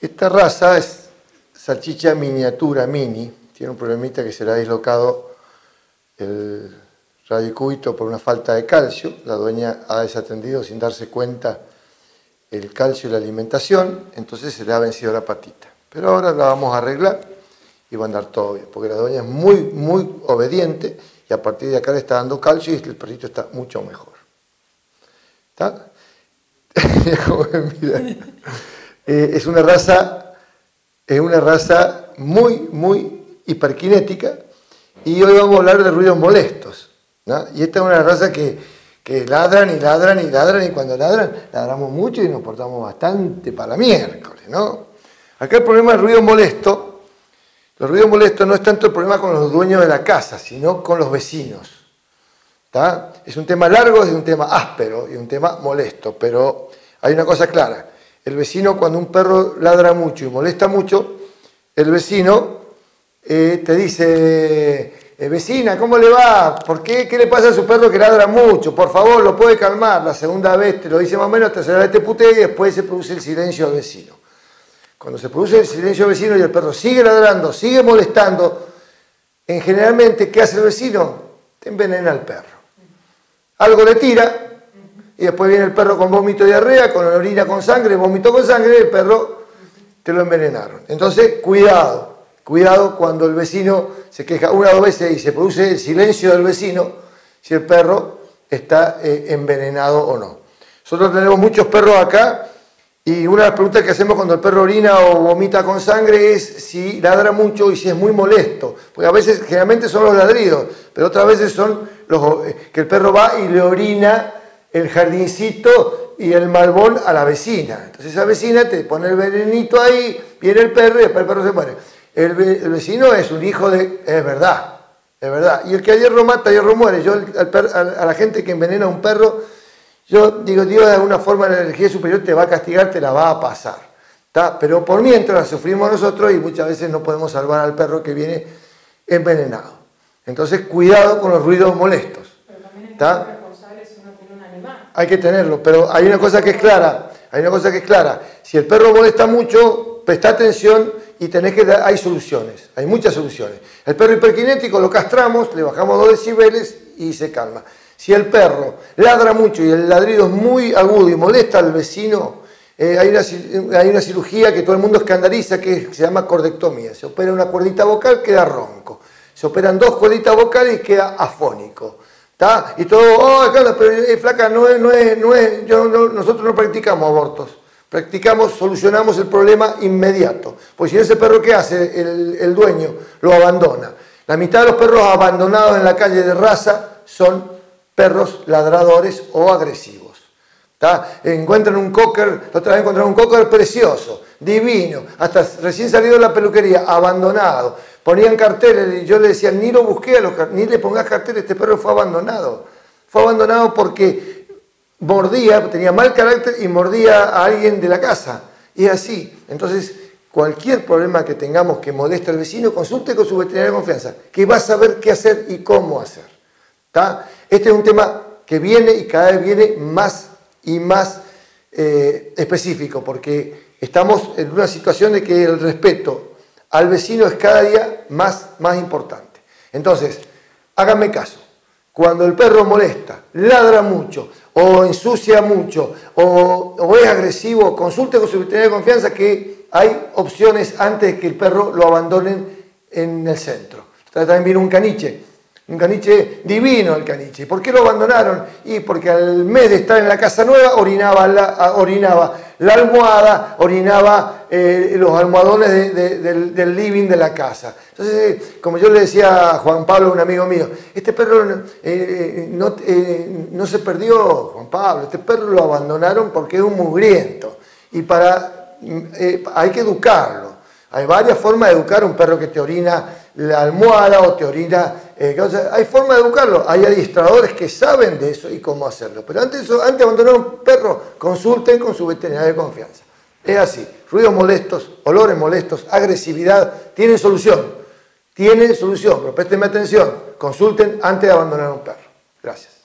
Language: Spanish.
Esta raza es salchicha miniatura mini, tiene un problemita que se le ha dislocado el radicúbito por una falta de calcio, la dueña ha desatendido sin darse cuenta el calcio y la alimentación, entonces se le ha vencido la patita. Pero ahora la vamos a arreglar y va a andar todo bien, porque la dueña es muy, muy obediente y a partir de acá le está dando calcio y el perrito está mucho mejor. ¿Está? Eh, es una raza, es una raza muy, muy hiperkinética y hoy vamos a hablar de ruidos molestos. Y esta es una raza que, que ladran y ladran y ladran y cuando ladran, ladramos mucho y nos portamos bastante para miércoles, ¿no? Acá el problema del ruido molesto, el ruido molesto no es tanto el problema con los dueños de la casa, sino con los vecinos. Es un tema largo, es un tema áspero y un tema molesto, pero hay una cosa clara. El vecino, cuando un perro ladra mucho y molesta mucho, el vecino eh, te dice, eh, vecina, ¿cómo le va? ¿Por qué? ¿Qué le pasa a su perro que ladra mucho? Por favor, lo puede calmar. La segunda vez te lo dice más o menos, tercera vez te putea y después se produce el silencio del vecino. Cuando se produce el silencio del vecino y el perro sigue ladrando, sigue molestando, en generalmente, ¿qué hace el vecino? Te envenena al perro. Algo le tira y después viene el perro con vómito diarrea, con orina con sangre, vómito con sangre el perro te lo envenenaron. Entonces, cuidado. Cuidado cuando el vecino se queja una o dos veces y se produce el silencio del vecino si el perro está eh, envenenado o no. Nosotros tenemos muchos perros acá y una de las preguntas que hacemos cuando el perro orina o vomita con sangre es si ladra mucho y si es muy molesto. Porque a veces, generalmente son los ladridos, pero otras veces son los eh, que el perro va y le orina el jardincito y el malbón a la vecina. Entonces esa vecina te pone el venenito ahí, viene el perro y después el perro se muere. El, vecino es un hijo de... Es verdad, es verdad. Y el que a hierro mata, hierro muere. Yo a, la gente que envenena a un perro, yo digo, Dios de alguna forma la energía superior te va a castigar, te la va a pasar. Pero por mientras sufrimos nosotros y muchas veces no podemos salvar al perro que viene envenenado. Entonces, cuidado con los ruidos molestos. Hay que tenerlo, pero hay una cosa que es clara, hay una cosa que es clara. Si el perro molesta mucho, presta atención y tenés que dar, hay soluciones, hay muchas soluciones. El perro hiperkinético lo castramos, le bajamos dos decibeles y se calma. Si el perro ladra mucho y el ladrido es muy agudo y molesta al vecino, eh, hay, una, hay, una, cirugía que todo el mundo escandaliza que se llama cordectomía. Se opera una cuerdita vocal, queda ronco. Se operan dos cuerditas vocales y queda afónico. Y todo, oh, pero eh, flaca, no es, no es, no es, yo, nosotros no practicamos abortos practicamos, solucionamos el problema inmediato. Pues si ese perro que hace, el, dueño lo abandona. La mitad de los perros abandonados en la calle de raza son perros ladradores o agresivos. Encuentran un cocker, otra vez encontraron un cocker precioso, divino, hasta recién salido de la peluquería, abandonado. Ponían carteles y yo le decía, ni lo busqué, ni le pongas carteles, este perro fue abandonado. Fue abandonado porque mordía, tenía mal carácter y mordía a alguien de la casa. Y así. Entonces, cualquier problema que tengamos que moleste al vecino, consulte con su veterinario de confianza, que va a saber qué hacer y cómo hacer. Este es un tema que viene y cada vez viene más y más eh, específico, porque estamos en una situación de que el respeto al vecino es cada día más, más importante. Entonces, háganme caso. Cuando el perro molesta, ladra mucho o ensucia mucho o, es agresivo, consulte con su veterinario de confianza que hay opciones antes de que el perro lo abandonen en el centro. También viene un caniche, un caniche divino el caniche. ¿Por qué lo abandonaron? Y porque al mes de estar en la casa nueva orinaba la, orinaba la almohada, orinaba eh, los almohadones del, living de la casa. Entonces, eh, como yo le decía a Juan Pablo, un amigo mío, este perro eh, no, se perdió, Juan Pablo, este perro lo abandonaron porque es un mugriento. Y para, hay que educarlo. Hay varias formas de educar a un perro que te orina la almohada o te orina. hay formas de educarlo. Hay adiestradores que saben de eso y cómo hacerlo. Pero antes, antes de abandonar un perro, consulten con su veterinario de confianza. Es así, ruidos molestos, olores molestos, agresividad, tienen solución. Tienen solución, pero préstenme atención, consulten antes de abandonar un perro. Gracias.